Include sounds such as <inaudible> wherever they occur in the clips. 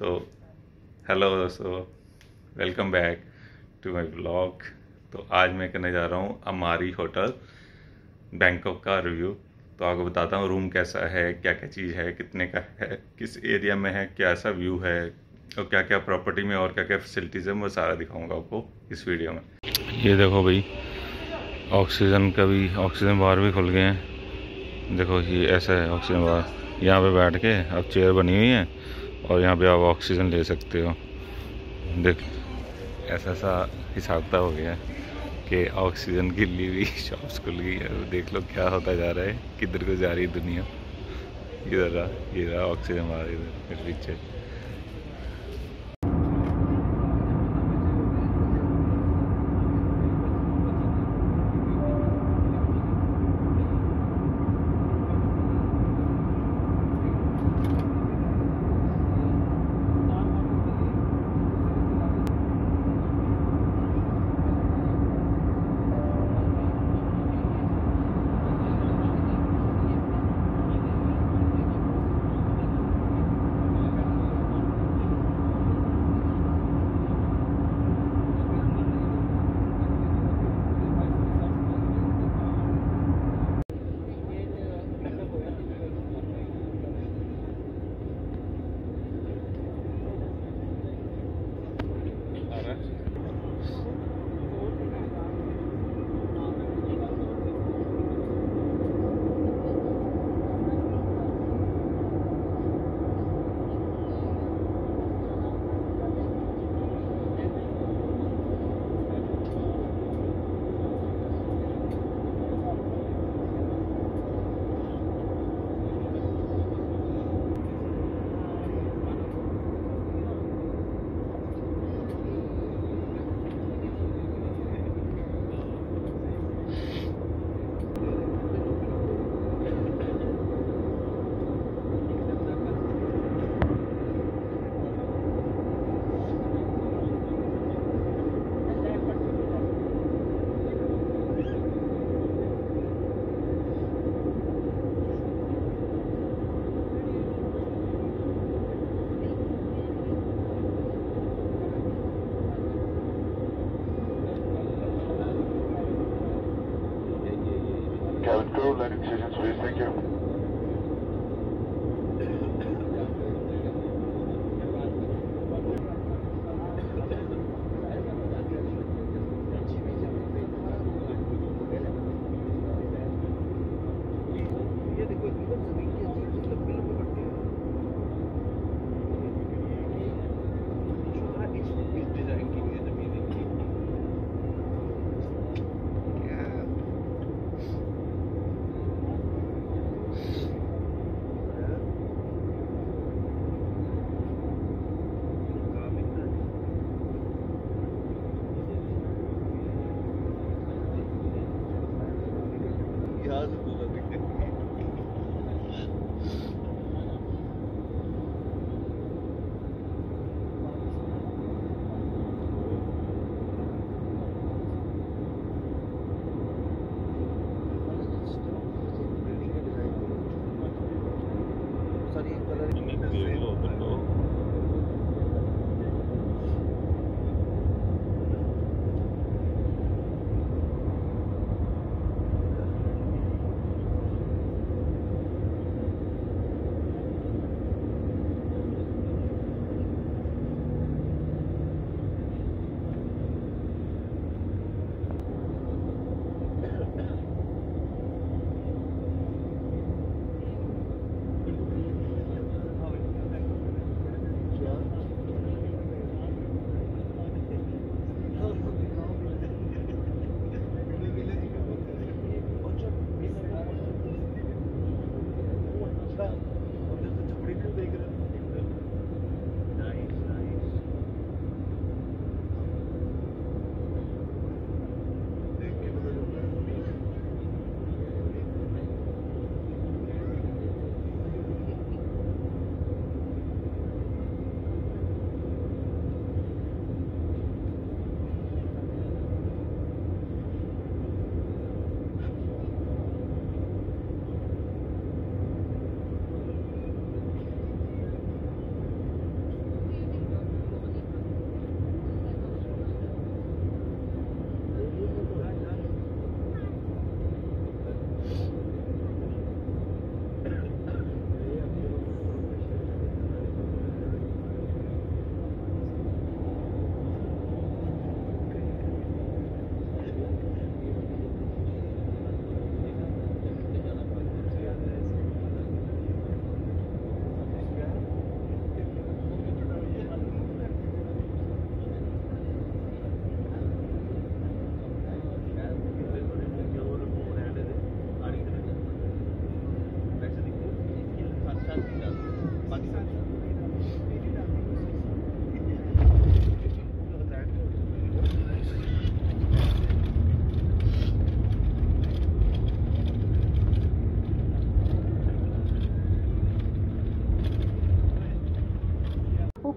तो हेलो दोस्तों welcome back to my blog तो आज मैं करने जा रहा हूँ अमारी होटल बैंकॉक का रिव्यू तो आपको बताता हूँ रूम कैसा है क्या क्या चीज़ है, कितने का है, किस एरिया में है, कैसा व्यू है, और क्या क्या प्रॉपर्टी में और क्या क्या फैसिलिटीज़ है मैं सारा दिखाऊँगा आपको इस वीडियो में. ये देखो भाई ऑक्सीजन का भी ऑक्सीजन बार भी खुल गए हैं. देखो ये ऐसा है ऑक्सीजन बार यहाँ पे बैठ के अब चेयर बनी हुई है. और यहाँ पे आप ऑक्सीजन ले सकते हो। देख, ऐसा सा हिसाब हो गया कि ऑक्सीजन के लिए भी <laughs> शॉप्स खुल गई है। देख लो क्या होता जा रहा है, किधर को जा रही दुनिया। इधर रहा, ये रहा ऑक्सीजन रही इधर, पीछे।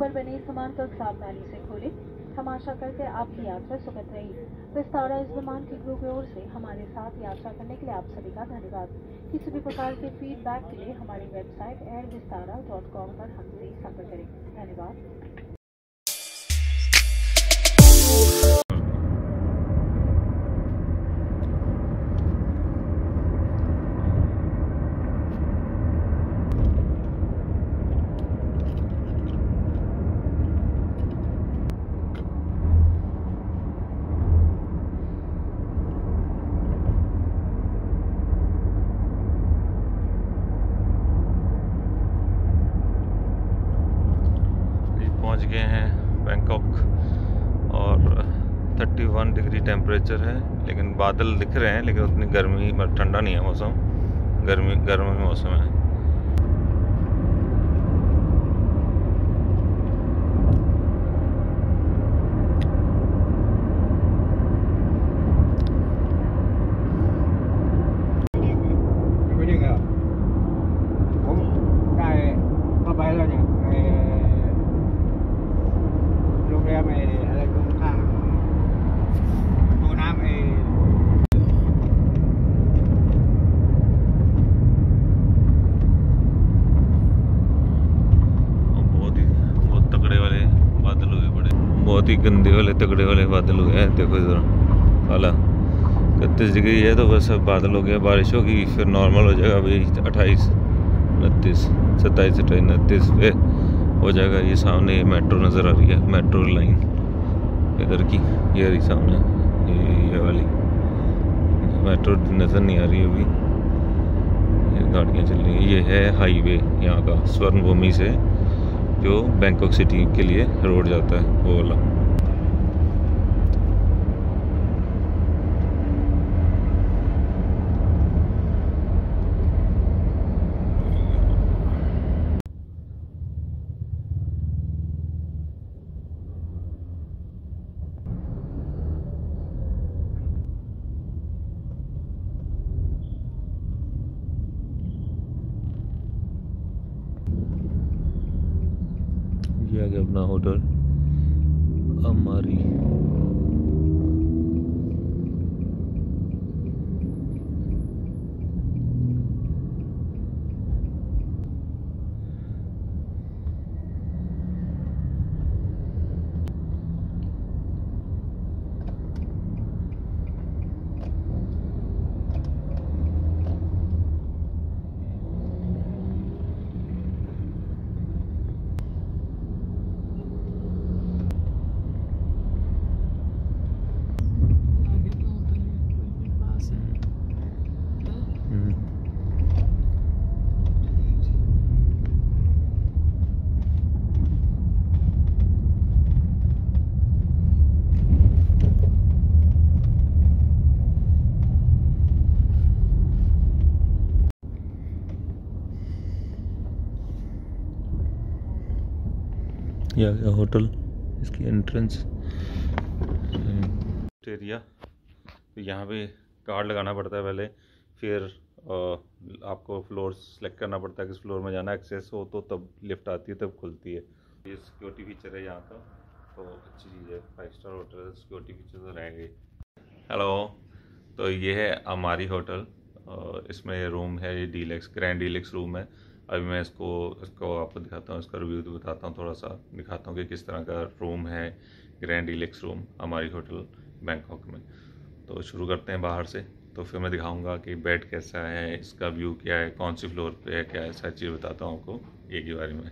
ऊपर बने सामान को सावधानी से खोले। हम आशा करते हैं आपकी यात्रा सुखद रही। विस्तारा इस विमान की ग्रुप की ओर से हमारे साथ यात्रा करने के लिए आप सभी का धन्यवाद। किसी भी प्रकार के फीडबैक के लिए हमारी website air Vistara dot com पर हमसे संपर्क करें। धन्यवाद। गए हैं बैंकॉक और 31 डिग्री टेम्परेचर है, लेकिन बादल दिख रहे हैं, लेकिन उतनी गर्मी मतलब ठंडा नहीं है मौसम। गर्मी, गर्म मौसम है। बहुत ही गंदे वाले, तगड़े वाले बादल हुए हैं देखो इधर। काला इकतीस डिग्री है तो बस अब बादल हो गया बारिश होगी फिर नॉर्मल हो जाएगा। अभी अट्ठाईस, उनतीस, सत्ताईस अट्ठाईस उनतीस पे हो जाएगा। ये सामने ये मेट्रो नज़र आ रही है मेट्रो लाइन इधर की, ये रही सामने, ये ये वाली। मेट्रो नज़र नहीं आ रही अभी। गाड़ियाँ चल रही हैं। ये है हाईवे यहाँ का स्वर्ण भूमि से। जो बैंकॉक सिटी के लिए रोड जाता है वो वाला। ये अपना होटल हमारी ये गया होटल, इसकी एंट्रेंस एरिया तो यहाँ पे कार्ड लगाना पड़ता है पहले, फिर आपको फ्लोर सेलेक्ट करना पड़ता है किस फ्लोर में जाना एक्सेस हो तो तब लिफ्ट आती है, तब खुलती है। ये सिक्योरिटी फीचर है यहाँ का। तो अच्छी चीज़ है। फाइव स्टार होटल है सिक्योरिटी फीचर तो रहेंगे। हेलो तो ये है हमारी होटल इसमें रूम है, ये डीलक्स ग्रैंड डीलक्स रूम है। अभी मैं इसको इसको आपको दिखाता हूँ, इसका रिव्यू तो बताता हूँ थोड़ा सा। दिखाता हूँ कि किस तरह का रूम है ग्रैंड डीलक्स रूम हमारी होटल बैंकॉक में। तो शुरू करते हैं बाहर से। तो फिर मैं दिखाऊँगा कि बेड कैसा है, इसका व्यू क्या है, कौन सी फ्लोर पे है, क्या है, सारी चीज़ बताता हूँ आपको एक के बारे में।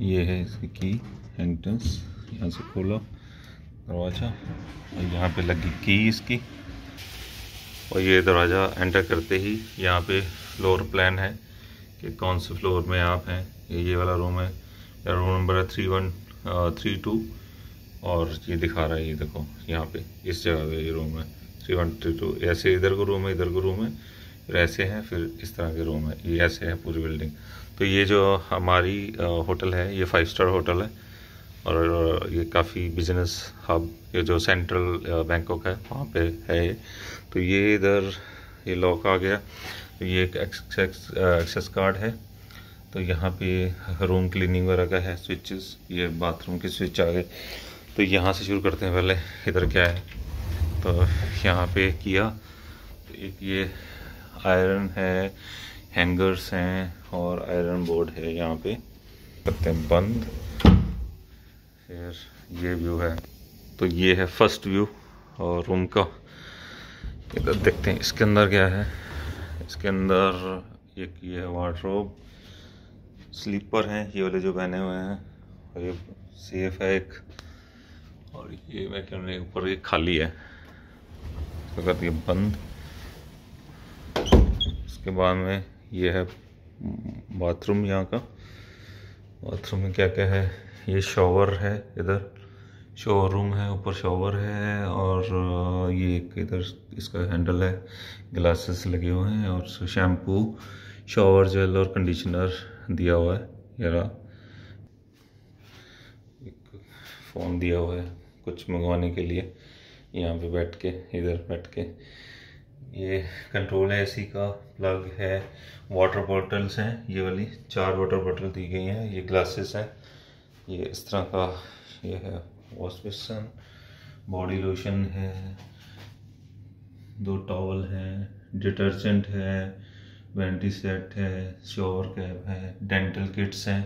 ये है इसकी की एंट्रेंस यहाँ से खोलो दरवाज़ा, और यहाँ पे लगी की इसकी। और ये दरवाज़ा एंटर करते ही यहाँ पे फ्लोर प्लान है। कि कौन से फ्लोर में आप हैं? ये ये वाला रूम है। या रूम नंबर है थ्री वन थ्री टू और ये दिखा रहा है, ये देखो, यहाँ पे, इस जगह पे ये रूम है। थ्री वन थ्री टू ऐसे इधर को रूम है, इधर को रूम है। फिर ऐसे हैं, फिर इस तरह के रूम है। ये ऐसे है पूरी बिल्डिंग तो ये जो हमारी होटल है, ये फाइव स्टार होटल है। और ये काफ़ी बिज़नेस हब ये जो सेंट्रल बैंकॉक है, वहाँ पे है तो ये इधर, ये लॉक आ गया। तो ये एक एक्सेस एक्सेस कार्ड है। तो यहाँ पे रूम क्लीनिंग वगैरह है स्विचेस ये बाथरूम के स्विच आ गए। तो यहाँ से शुरू करते हैं पहले, इधर क्या है? तो यहाँ पे किया। तो एक ये आयरन है हैंगर्स हैं और आयरन बोर्ड है यहाँ पे। करते हैं बंद। फिर ये व्यू है। तो ये है फ़र्स्ट व्यू और रूम का। इधर देखते हैं, इसके अंदर क्या है? इसके अंदर एक ये है वार्ड्रोब स्लीपर हैं, ये वाले जो पहने हुए हैं। और ये सेफ़ है एक। और ये मैं कह रही ऊपर ये खाली है। तो कर दिए बंद। उसके बाद में ये है बाथरूम यहाँ का। बाथरूम में क्या क्या है? ये शॉवर है इधर। शॉवर रूम है, ऊपर शॉवर है और ये एक इधर इसका हैंडल है ग्लासेस लगे हुए हैं और शैम्पू शॉवर जेल और कंडीशनर दिया हुआ है, ये एक फ़ोन दिया हुआ है कुछ मंगवाने के लिए, यहाँ पे बैठ के, इधर बैठ के। ये कंट्रोल है एसी का प्लग है वाटर बॉटल्स हैं, ये वाली, चार वाटर बॉटल दी गई हैं, ये ग्लासेस हैं, ये इस तरह का ये है। वॉश बेसन, बॉडी लोशन है, दो टॉवल हैं, डिटर्जेंट है, वेंटी सेट है शॉवर कैप है, डेंटल किट्स हैं,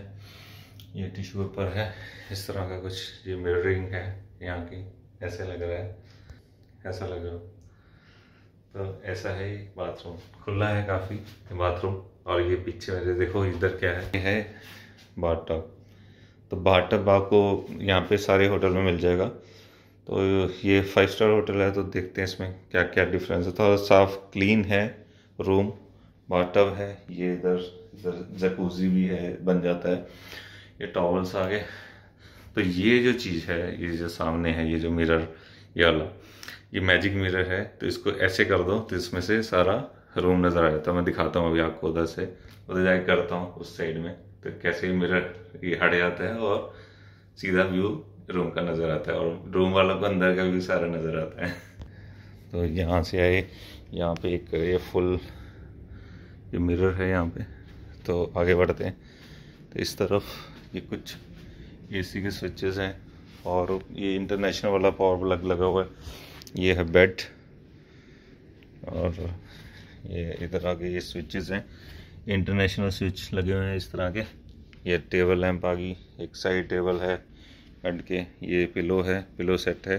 ये टिश्यू पेपर है, इस तरह का कुछ ये मिररिंग है, यहाँ की, ऐसे लग रहा है, ऐसा लग रहा तो ऐसा है बाथरूम, खुला है काफ़ी बाथरूम, और ये पीछे मेरे देखो, इधर क्या है, ये है बाथटब तो बाथटब आपको यहाँ पे सारे होटल में मिल जाएगा। तो ये फाइव स्टार होटल है तो देखते हैं इसमें क्या क्या डिफरेंस है। थोड़ा साफ़ क्लीन है रूम बाथटब है, ये इधर इधर जकूजी भी है, बन जाता है। ये टॉवल्स आ गए तो ये जो चीज़ है, ये जो सामने है, ये जो मिरर ये वाला, ये मैजिक मिरर है तो इसको ऐसे कर दो तो इसमें से सारा रूम नज़र आ जाता है। मैं दिखाता हूँ अभी आपको उधर से। उधर जाके करता हूँ, उस साइड में। तो कैसे मिरर ये हट जाता है और सीधा व्यू रूम का नज़र आता है और रूम वालों को अंदर का व्यू सारा नज़र आता है। तो यहाँ से आए, यहाँ पे एक ये फुल ये मिरर है यहाँ पे। तो आगे बढ़ते हैं। तो इस तरफ़ ये कुछ एसी के स्विचेस हैं और ये इंटरनेशनल वाला पावर प्लग लगा हुआ है। ये है बेड और ये इधर आगे ये स्विचेस हैं। इंटरनेशनल स्विच लगे हुए हैं इस तरह के। ये टेबल लैंप आ गई एक साइड टेबल है बेड के ये पिलो है पिलो सेट है।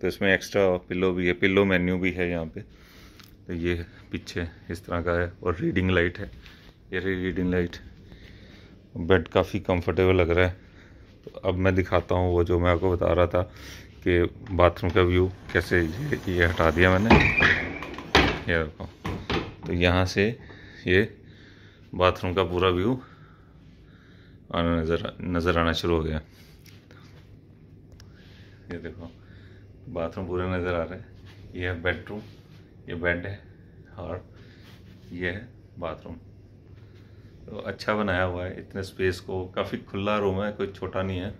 तो इसमें एक्स्ट्रा पिलो भी है पिलो मेन्यू भी है यहाँ पे। तो ये पीछे इस तरह का है और रीडिंग लाइट है। ये रीडिंग लाइट। बेड काफ़ी कंफर्टेबल लग रहा है। तो अब मैं दिखाता हूँ वो जो मैं आपको बता रहा था कि बाथरूम का व्यू कैसे ये, ये हटा दिया मैंने। ये तो यहाँ से ये बाथरूम का पूरा व्यू आना नज़र नज़र आना शुरू हो गया। ये देखो, बाथरूम पूरा नज़र आ रहा है। ये है बेडरूम ये बेड है और ये है बाथरूम तो अच्छा बनाया हुआ है, इतने स्पेस को, काफ़ी खुला रूम है, कोई छोटा नहीं है।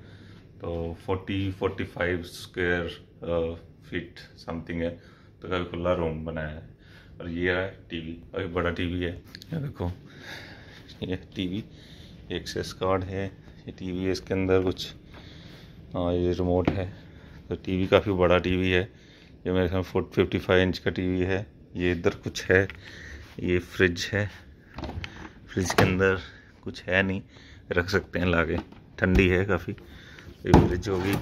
तो 40 45 स्क्वायर फीट समथिंग है। तो काफ़ी खुला रूम बनाया है। और ये है टीवी एक बड़ा टीवी है। ये देखो ये टीवी एक्सेस कार्ड है, ये टीवी इसके अंदर कुछ हाँ ये रिमोट है तो टीवी काफ़ी बड़ा टीवी है, ये मेरे ख्याल फोर्ट फिफ्टी फाइव इंच का टीवी है, ये इधर कुछ है, ये फ्रिज है, फ्रिज के अंदर कुछ है नहीं, रख सकते हैं लाके, ठंडी है काफ़ी तो ये फ्रिज होगी,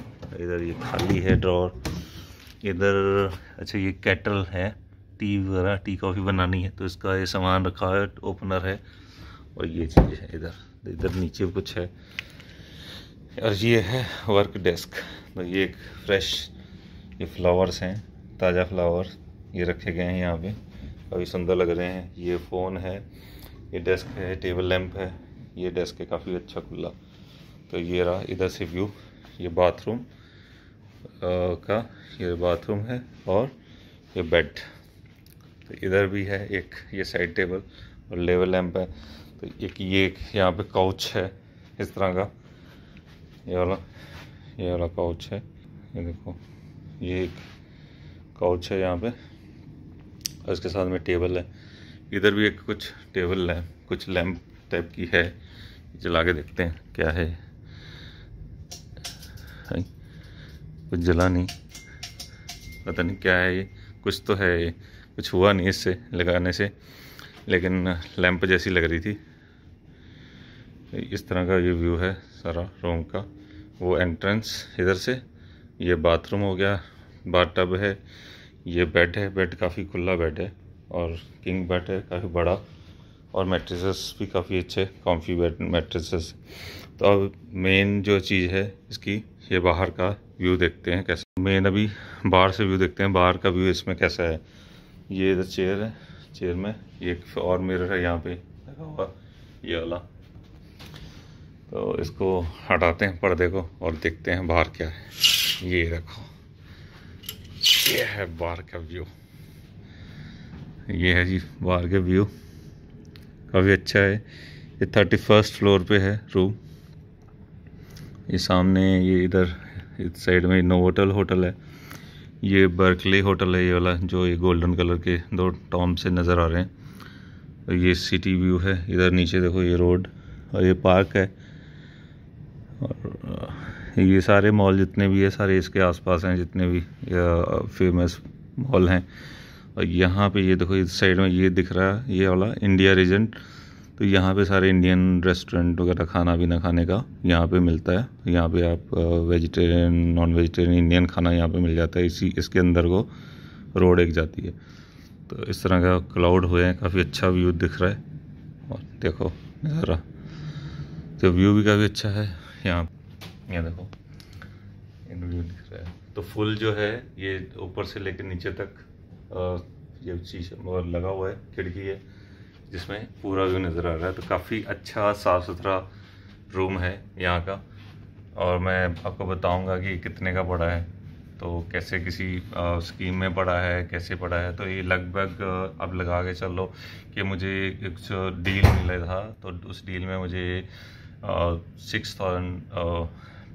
इधर ये खाली है ड्रॉर इधर अच्छा ये कैटल है, टी वगैरह, टी कॉफ़ी बनानी है तो इसका ये सामान रखा है, ओपनर है और ये चीज़ है इधर इधर नीचे कुछ है। और ये है वर्क डेस्क तो ये एक फ्रेश ये फ्लावर्स हैं, ताज़ा फ्लावर ये रखे गए हैं यहाँ पे। काफ़ी सुंदर लग रहे हैं। ये फ़ोन है, ये डेस्क है टेबल लैंप है, ये डेस्क है, काफ़ी अच्छा खुला। तो ये रहा इधर से व्यू ये बाथरूम का, ये बाथरूम है और ये बेड तो इधर भी है एक, ये साइड टेबल और लेवल लैंप है। तो एक ये यहाँ पे काउच है, इस तरह का। ये वाला ये वाला काउच है। ये देखो, ये एक काउच है यहाँ पे। और इसके साथ में टेबल है। इधर भी एक कुछ टेबल है, कुछ लैंप टाइप की है। जला के देखते हैं क्या है। कुछ जला नहीं। पता नहीं क्या है ये। कुछ तो है ये। कुछ हुआ नहीं इससे, लगाने से। लेकिन लैंप जैसी लग रही थी। इस तरह का ये व्यू है सारा रूम का। वो एंट्रेंस इधर से, ये बाथरूम हो गया बाथ टब है, ये बेड है बेड काफ़ी खुला बेड है और किंग बेड है, काफ़ी बड़ा और मैट्रेसेस भी काफ़ी अच्छे कॉम्फी बेड मैट्रेसेस तो अब मेन जो चीज़ है इसकी, ये बाहर का व्यू देखते हैं कैसा। मेन अभी बाहर से व्यू देखते हैं, बाहर का व्यू इसमें कैसा है। ये इधर चेयर है चेयर में एक और मिरर है यहाँ पे, लगा हुआ, ये वाला। तो इसको हटाते हैं पर्दे को और देखते हैं बाहर क्या है। ये रखो। ये है बाहर का व्यू। ये है जी बाहर का व्यू। काफ़ी अच्छा है। ये थर्टी फ़र्स्ट फ्लोर पे है रूम ये सामने ये इधर, इस साइड में नोवोटल होटल है। ये बर्कले होटल है, ये वाला, जो ये गोल्डन कलर के दो टॉम से नज़र आ रहे हैं। और ये सिटी व्यू है। इधर नीचे देखो ये रोड और ये पार्क है। ये सारे मॉल जितने भी है, सारे इसके आसपास हैं, जितने भी फ़ेमस मॉल हैं। और यहाँ पे ये देखो, इस साइड में ये दिख रहा है, ये वाला इंडिया रीजेंट तो यहाँ पे सारे इंडियन रेस्टोरेंट वगैरह खाना पीना खाने का यहाँ पे मिलता है। यहाँ पे आप वेजिटेरियन नॉन वेजिटेरियन इंडियन खाना यहाँ पे मिल जाता है। इसी, इसके अंदर को रोड एक जाती है। तो इस तरह का क्लाउड हुए हैं, काफ़ी अच्छा व्यू दिख रहा है। और देखो, नज़ारा। तो व्यू भी काफ़ी अच्छा है यहाँ। यहाँ देखो। इन व्यू दिख रहा है। तो फुल जो है, ये ऊपर से लेकर नीचे तक ये चीज़ लगा हुआ है, खिड़की है, जिसमें पूरा व्यू नज़र आ रहा है। तो काफ़ी अच्छा साफ़ सुथरा रूम है यहाँ का। और मैं आपको बताऊँगा कि कितने का पड़ा है। तो कैसे किसी स्कीम में पड़ा है, कैसे पड़ा है। तो ये लगभग अब लगा के चलो कि मुझे एक डील मिला था तो उस डील में मुझे सिक्स थाउज़ेंड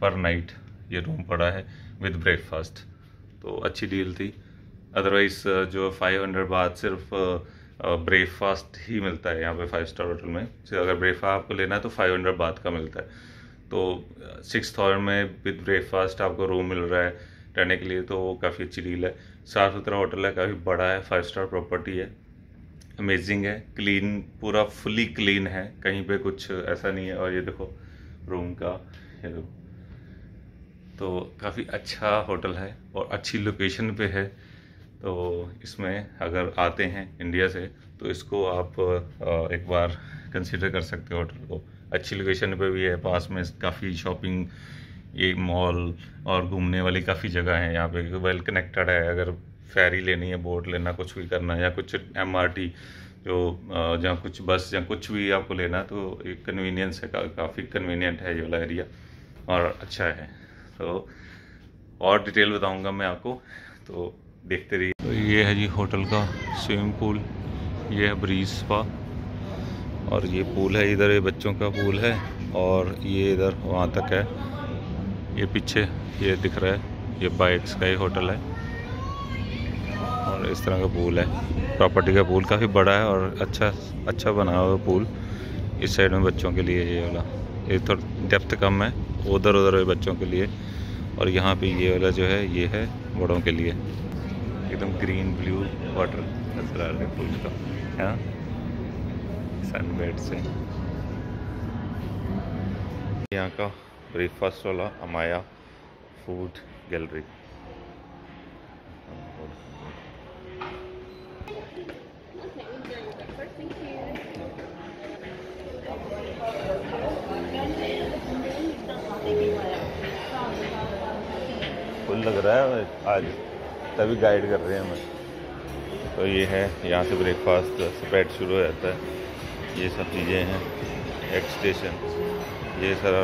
पर नाइट ये रूम पड़ा है विद ब्रेकफास्ट तो अच्छी डील थी. अदरवाइज़ जो फाइव हंड्रेड बाद सिर्फ़ ब्रेकफास्ट ही मिलता है यहाँ पे फाइव स्टार होटल में. अगर ब्रेकफास्ट आपको लेना है तो फाइव हंड्रेड बाद का मिलता है. तो सिक्स थाउज़ेंड में विद ब्रेकफास्ट आपको रूम मिल रहा है. रहने के लिए तो काफ़ी अच्छी डील है. साफ़ सुथरा होटल है, काफ़ी बड़ा है फाइव स्टार प्रॉपर्टी है. अमेजिंग है. क्लीन पूरा फुली क्लीन है. कहीं पे कुछ ऐसा नहीं है. और ये देखो रूम का, ये देखो. तो काफ़ी अच्छा होटल है और अच्छी लोकेशन पे है। तो इसमें अगर आते हैं इंडिया से तो इसको आप एक बार कंसिडर कर सकते हो होटल को। अच्छी लोकेशन पे भी है पास में काफ़ी शॉपिंग ये मॉल और घूमने वाली काफ़ी जगह है यहाँ पे। वेल कनेक्टेड है अगर फेरी लेनी है बोट लेना कुछ भी करना या कुछ एमआरटी जो जहाँ कुछ बस या कुछ भी आपको लेना तो एक कन्वीनियंस है का, काफ़ी कन्वीनियंट है ये वाला एरिया और अच्छा है। तो और डिटेल बताऊँगा मैं आपको तो देखते रहिए। तो ये है जी होटल का स्विमिंग पूल, ये है ब्रीज स्पा, और ये पूल है, इधर ये बच्चों का पूल है, और ये इधर वहाँ तक है। ये पीछे ये दिख रहा है, ये बाइक्स का ही होटल है, और इस तरह का पूल है। प्रॉपर्टी का पूल काफ़ी बड़ा है, और अच्छा अच्छा बना हुआ पूल, इस साइड में बच्चों के लिए ये वाला। ये थोड़ा डेप्थ कम है उधर उधर बच्चों के लिए। और यहाँ पे ये वाला जो है, ये है बड़ों के लिए। एकदम ग्रीन ब्लू वाटर नज़र आ रहा है पूल का। हाँ? सनबेड से। यहाँ का ब्रेकफास्ट वाला अमाया फ़ूड गैलरी फुल लग रहा है आज तभी गाइड कर रहे हैं हमें। तो ये है, यहाँ से ब्रेकफास्ट स्प्रेड शुरू हो जाता है। ये सब चीज़ें हैं एग स्टेशन ये सारा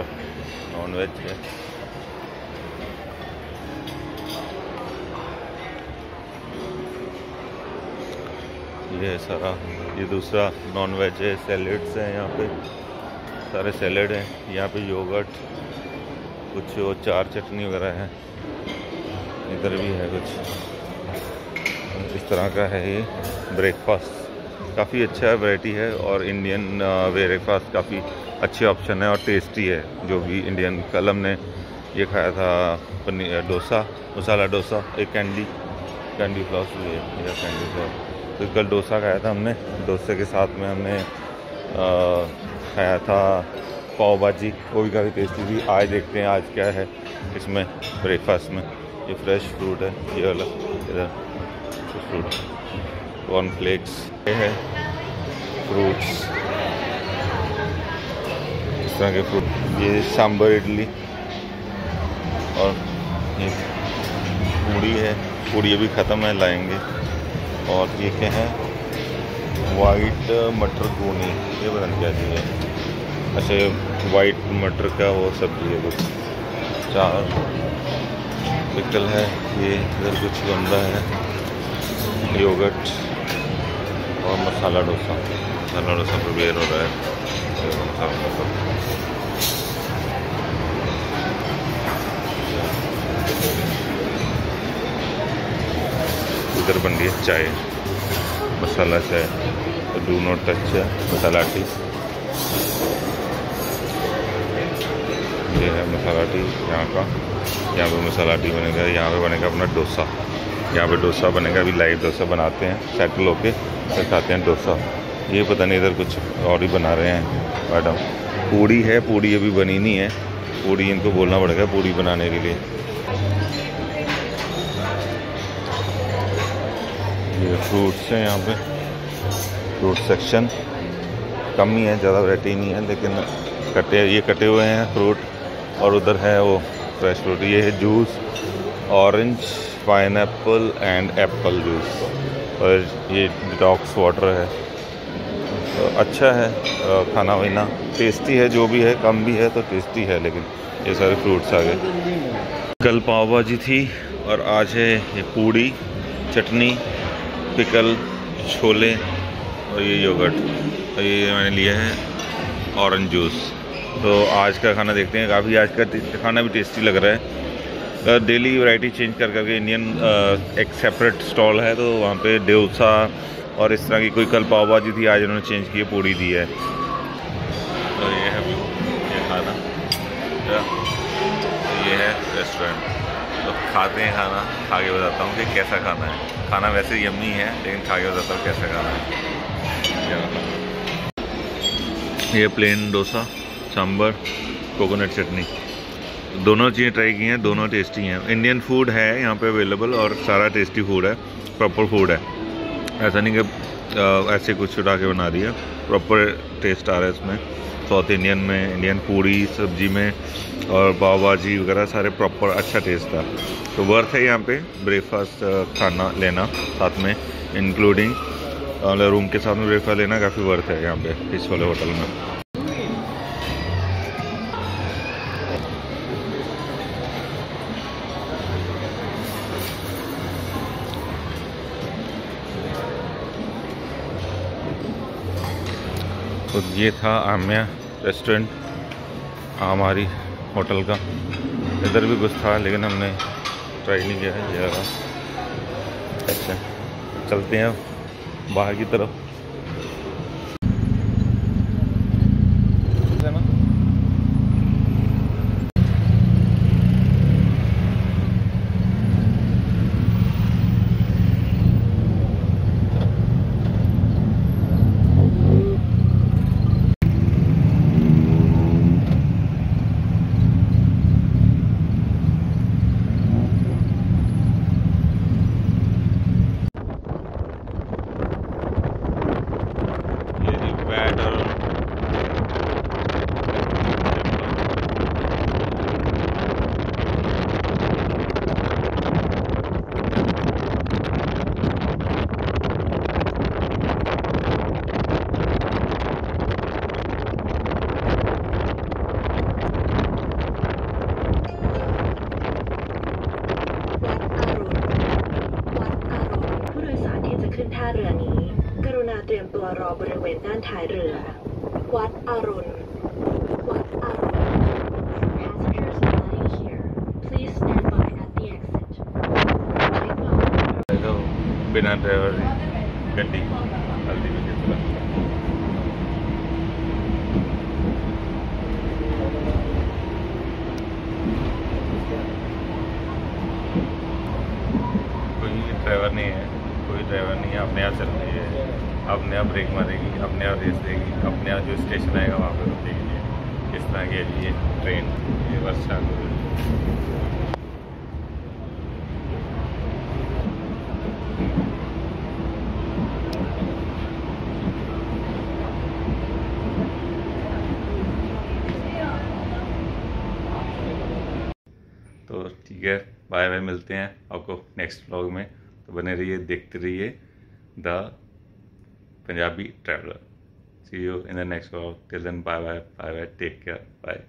नॉन वेज है। ये सारा, ये दूसरा नॉन वेज है सैलड्स हैं यहाँ पे। सारे सैलड हैं। यहाँ पे योगर्ट कुछ वो चार चटनी वगैरह है। इधर भी है कुछ। इस तरह का है ये ब्रेकफास्ट काफ़ी अच्छा वैरायटी है और इंडियन ब्रेकफास्ट काफ़ी अच्छे ऑप्शन है और टेस्टी है। जो भी इंडियन कल हमने ये खाया था पनीर डोसा मसाला डोसा एक कैंडी कैंडी फ्लॉस भी है या कैंडी फ्लॉस तो कल डोसा खाया था हमने। डोसे के साथ में हमने आ, खाया था पाव भाजी। वो भी काफ़ी टेस्टी थी। आज देखते हैं आज क्या है इसमें ब्रेकफास्ट में। ये फ्रेश फ्रूट है, ये वाला, इधर फ्रूट कॉर्नफ्लेक्स ये है फ्रूट्स इस तरह के फ्रूट ये सांभर इडली। और ये पूड़ी है पूड़ी अभी ख़त्म है, लाएँगे। और ये क्या है? वाइट मटर गोनी ये पता नहीं क्या चीज़ है। अच्छा वाइट मटर का वो सब्ज़ी है कुछ। चार पिकल है, ये इधर कुछ रहा है योगट और मसाला डोसा। मसाला डोसा प्रिपेयर हो रहा है मसाला डोसा। इधर बन रही है चाय, मसाला चाय। डू नॉट टच है, मसाला टी। ये है मसाला टी, यहाँ का। यहाँ पे मसाला टी बनेगा, यहाँ पे बनेगा अपना डोसा। यहाँ पे डोसा बनेगा, अभी लाइव डोसा बनाते हैं सेटल होके फिर खाते हैं डोसा। ये पता नहीं इधर कुछ और ही बना रहे हैं मैडम पूड़ी है, पूड़ी अभी बनी नहीं है। पूड़ी इनको बोलना पड़ेगा पूड़ी बनाने के लिए। ये फ्रूट्स हैं यहाँ पे। फ्रूट सेक्शन कम ही है, ज़्यादा वैरायटी नहीं है, लेकिन कटे, ये कटे हुए हैं फ्रूट और उधर है वो फ्रेश फ्रूट ये है juice orange pine and apple juice और ये डिटॉक्स वाटर है। तो अच्छा है खाना वाना टेस्टी है, जो भी है, कम भी है तो टेस्टी है, लेकिन ये सारे फ्रूट्स आ गए। कल पाव भाजी थी और आज है ये पूड़ी, चटनी, पिकल, छोले और ये योगर्ट और ये मैंने लिया है ऑरेंज जूस तो आज का खाना देखते हैं। काफ़ी आज का खाना भी टेस्टी लग रहा है। डेली वैरायटी चेंज कर करके इंडियन एक सेपरेट स्टॉल है तो वहाँ पे डोसा और इस तरह की कोई कल पाव भाजी थी, आज उन्होंने चेंज की पूड़ी दी है। तो ये है ये खाना। ये है रेस्टोरेंट तो खाते हैं खाना, खा के बताता हूँ कि कैसा खाना है। खाना वैसे यम्मी है, लेकिन खा के बताता हूँ कैसा खाना है। ये प्लेन डोसा सांबर कोकोनट चटनी। दोनों चीज़ें ट्राई की हैं, दोनों टेस्टी हैं। इंडियन फ़ूड है यहाँ पे अवेलेबल और सारा टेस्टी फ़ूड है प्रॉपर फ़ूड है। ऐसा नहीं कि ऐसे कुछ उठा के बना दिया प्रॉपर टेस्ट आ रहा है इसमें। साउथ इंडियन में इंडियन पूड़ी सब्ज़ी में और पाव भाजी वगैरह सारे प्रॉपर अच्छा टेस्ट था। तो वर्थ है यहाँ पे ब्रेकफास्ट खाना लेना साथ में इंक्लूडिंग रूम के साथ में ब्रेकफास्ट लेना काफ़ी वर्थ है यहाँ पे, इस वाले होटल में। तो ये था आम्या रेस्टोरेंट हमारी होटल का। इधर भी कुछ था, लेकिन हमने ट्राई नहीं किया। है अच्छा चलते हैं बाहर की तरफ़। अपने आप चल रही है। अपने आप ब्रेक मारेगी, अपने आप रेस देगी, अपने आप जो स्टेशन आएगा वहाँ पर रुकेगी इस तरह के लिए ट्रेन ये वर्षा तो ठीक है बाय बाय मिलते हैं आपको नेक्स्ट व्लॉग में। बने रहिए, देखते रहिए, the Punjabi traveller see you in the next walk till then bye bye bye bye take care bye